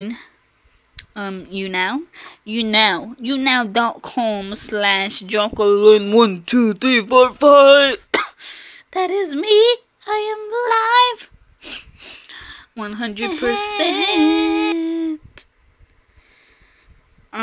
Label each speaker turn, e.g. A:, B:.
A: um YouNow? You now? YouNow dot com slash Jocelyn. one two three four five. That is me. I am live. 100% uh, uh,